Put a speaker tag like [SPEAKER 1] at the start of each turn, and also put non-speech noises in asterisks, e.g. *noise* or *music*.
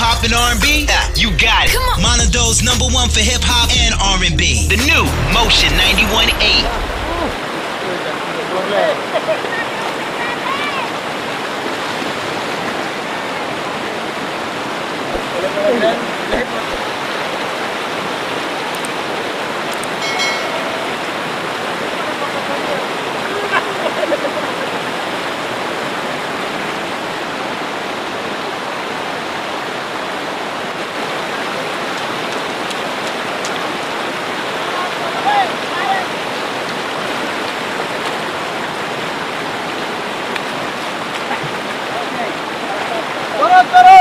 [SPEAKER 1] hop and R&B?
[SPEAKER 2] Yeah, you got it.
[SPEAKER 3] Come on.
[SPEAKER 1] Manado's number one for hip hop and R&B.
[SPEAKER 2] The new Motion 91.8.
[SPEAKER 4] Tara, *laughs* करो